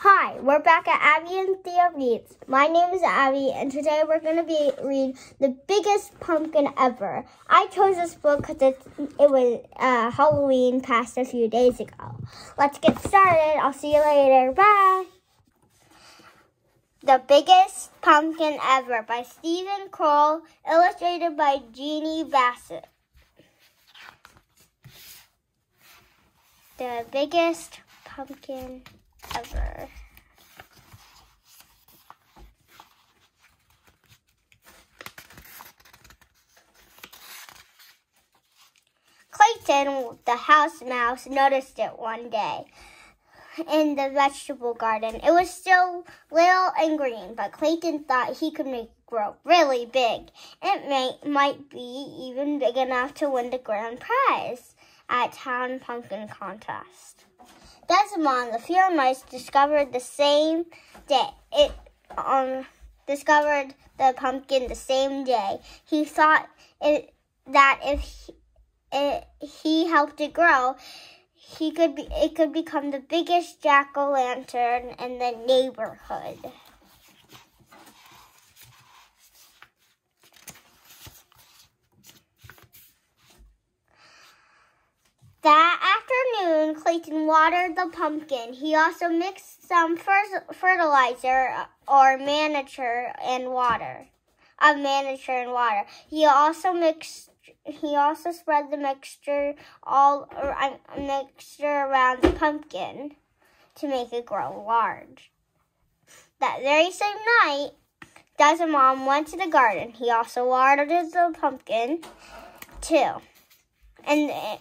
Hi, we're back at Abby and Thea Reads. My name is Abby, and today we're going to be read The Biggest Pumpkin Ever. I chose this book because it, it was uh, Halloween passed a few days ago. Let's get started. I'll see you later. Bye. The Biggest Pumpkin Ever by Steven Kroll, illustrated by Jeannie Bassett. The Biggest Pumpkin Ever. Clayton, the house mouse, noticed it one day in the vegetable garden. It was still little and green, but Clayton thought he could make it grow really big. It may, might be even big enough to win the grand prize at town pumpkin contest. Desmond, the field mice, discovered the same day. It um discovered the pumpkin the same day. He thought it that if he, it, he helped it grow, he could be it could become the biggest jack o' lantern in the neighborhood. That afternoon, Clayton watered the pumpkin. He also mixed some fertilizer or miniature and water. Of miniature and water. He also mixed he also spread the mixture all uh, mixture around the pumpkin to make it grow large. That very same night, Desmond mom went to the garden. He also watered the pumpkin too. And uh,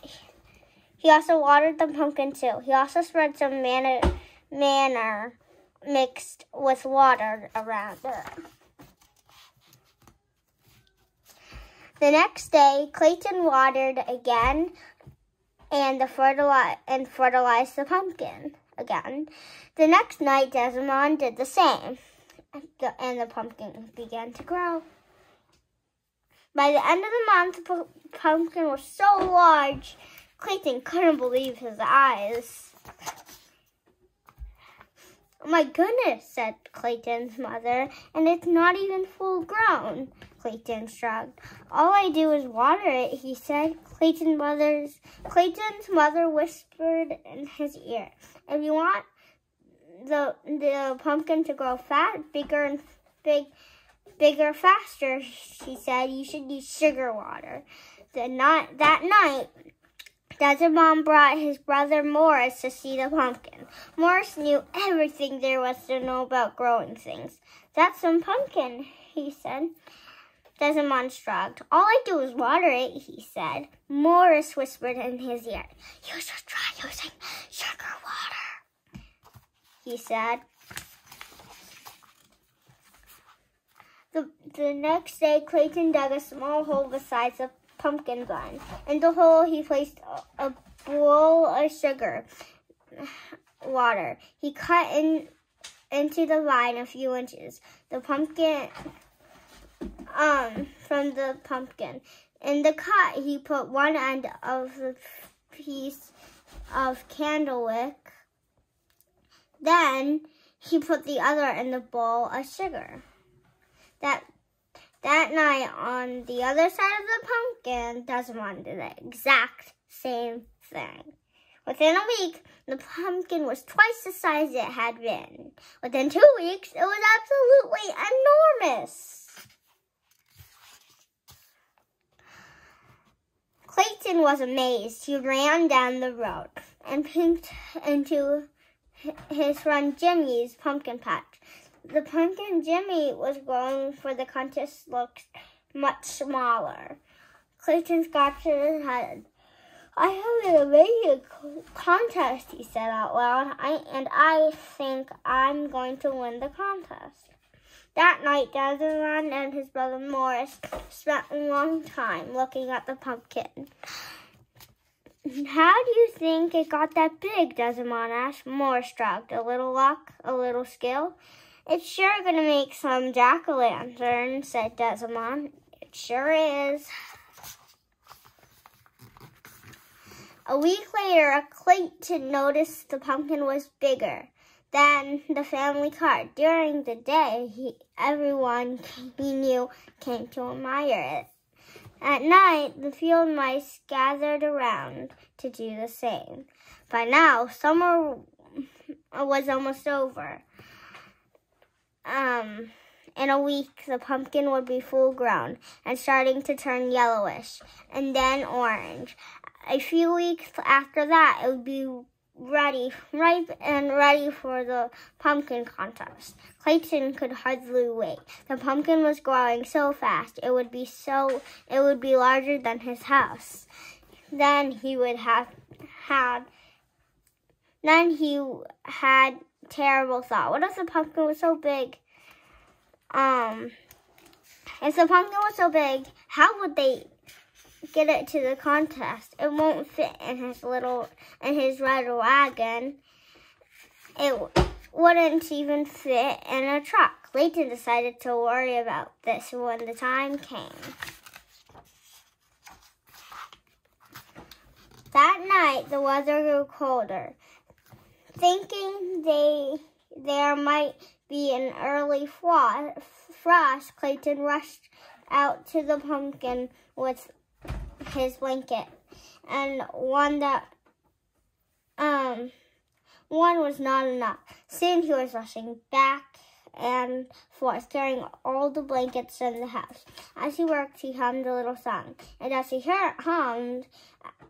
he also watered the pumpkin too. He also spread some manna, manna mixed with water around it. The next day, Clayton watered again and and fertilized the pumpkin again. The next night, Desmond did the same, and the pumpkin began to grow. By the end of the month, the pumpkin was so large Clayton couldn't believe his eyes. Oh my goodness, said Clayton's mother, and it's not even full grown. Clayton shrugged. All I do is water it, he said. Clayton's mother's Clayton's mother whispered in his ear. If you want the the pumpkin to grow fat, bigger and big bigger faster, she said, you should use sugar water. The night that night mom brought his brother Morris to see the pumpkin. Morris knew everything there was to know about growing things. That's some pumpkin, he said. Desmond shrugged. All I do is water it, he said. Morris whispered in his ear. You should try using sugar water, he said. The, the next day, Clayton dug a small hole beside the pumpkin vine. In the hole, he placed a, bowl of sugar water. He cut in into the vine a few inches. The pumpkin, um, from the pumpkin. In the cut, he put one end of the piece of candle wick. Then he put the other in the bowl of sugar. That that night, on the other side of the pumpkin, Desmond did the exact same thing. Within a week, the pumpkin was twice the size it had been. Within two weeks, it was absolutely enormous. Clayton was amazed. He ran down the road and peeked into his friend Jimmy's pumpkin patch the pumpkin Jimmy was growing for the contest looked much smaller. Clayton scratched his head. I have an amazing contest, he said out loud, I, and I think I'm going to win the contest. That night, Desmond and his brother Morris spent a long time looking at the pumpkin. How do you think it got that big? Desmond asked. Morris shrugged. A little luck, a little skill. It's sure going to make some jack-o'-lanterns, said Desmond. It sure is. A week later, Clayton noticed the pumpkin was bigger than the family car. During the day, he, everyone he knew came to admire it. At night, the field mice gathered around to do the same. By now, summer was almost over. Um, in a week, the pumpkin would be full grown and starting to turn yellowish and then orange. A few weeks after that, it would be ready, ripe and ready for the pumpkin contest. Clayton could hardly wait. The pumpkin was growing so fast, it would be so, it would be larger than his house. Then he would have had, then he had terrible thought. What if the pumpkin was so big? Um, if the pumpkin was so big, how would they get it to the contest. It won't fit in his little, in his red wagon. It wouldn't even fit in a truck. Clayton decided to worry about this when the time came. That night, the weather grew colder. Thinking they there might be an early frost, Clayton rushed out to the pumpkin with his blanket, and one that um one was not enough. Soon he was rushing back and forth, carrying all the blankets in the house. As he worked, he hummed a little song, and as he hummed,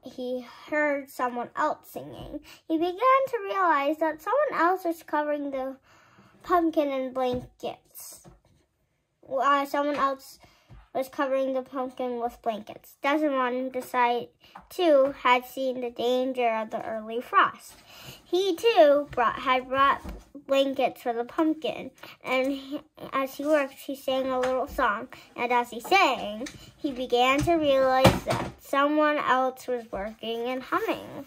he heard someone else singing. He began to realize that someone else was covering the pumpkin in blankets. Uh, someone else was covering the pumpkin with blankets. Desmond decided, too, had seen the danger of the early frost. He, too, brought, had brought blankets for the pumpkin, and he, as he worked, he sang a little song, and as he sang, he began to realize that someone else was working and humming.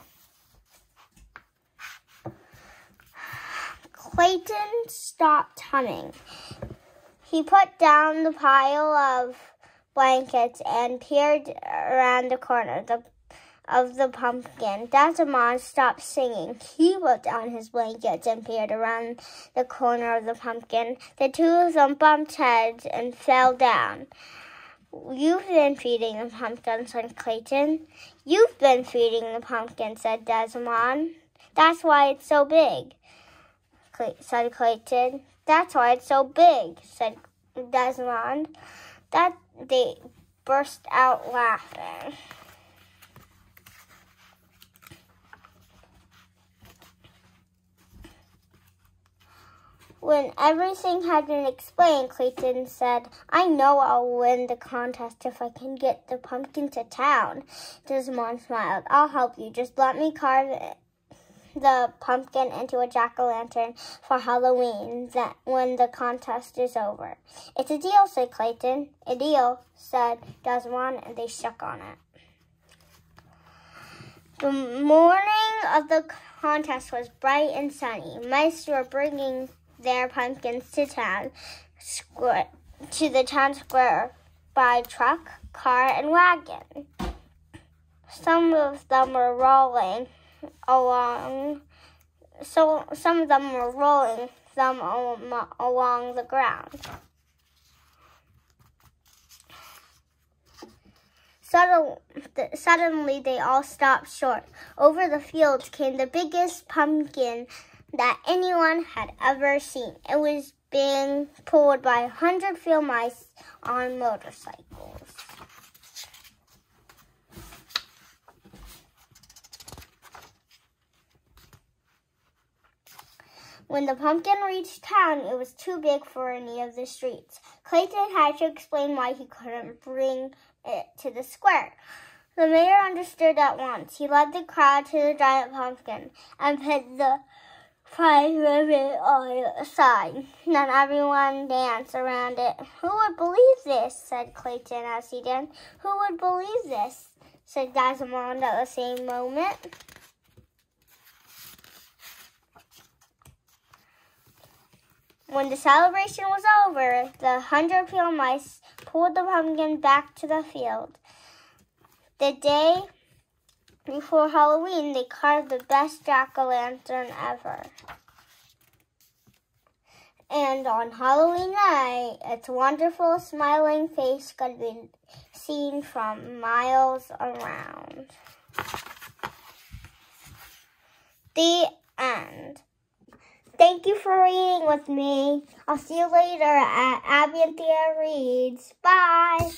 Clayton stopped humming. He put down the pile of blankets and peered around the corner the, of the pumpkin. Desmond stopped singing. He put down his blankets and peered around the corner of the pumpkin. The two of them bumped heads and fell down. You've been feeding the pumpkin, said Clayton. You've been feeding the pumpkin, said Desmond. That's why it's so big, said Clayton. That's why it's so big, said Desmond. That they burst out laughing. When everything had been explained, Clayton said, I know I'll win the contest if I can get the pumpkin to town. Desmond smiled. I'll help you. Just let me carve it the pumpkin into a jack-o'-lantern for Halloween that when the contest is over. It's a deal, said Clayton. A deal, said Desmond, and they shook on it. The morning of the contest was bright and sunny. Mice were bringing their pumpkins to town square, to the town square by truck, car, and wagon. Some of them were rolling along. So some of them were rolling them along the ground. Suddenly, they all stopped short. Over the fields came the biggest pumpkin that anyone had ever seen. It was being pulled by a hundred field mice on motorcycles. When the pumpkin reached town, it was too big for any of the streets. Clayton had to explain why he couldn't bring it to the square. The mayor understood at once. He led the crowd to the giant pumpkin and put the prize ribbon on the side. Then everyone danced around it. Who would believe this? said Clayton as he danced. Who would believe this? said Desmond at the same moment. When the celebration was over, the hundred field mice pulled the pumpkin back to the field. The day before Halloween, they carved the best jack-o'-lantern ever. And on Halloween night, its wonderful smiling face could be seen from miles around. The end. Thank you for reading with me. I'll see you later at Abby and Thea Reads. Bye.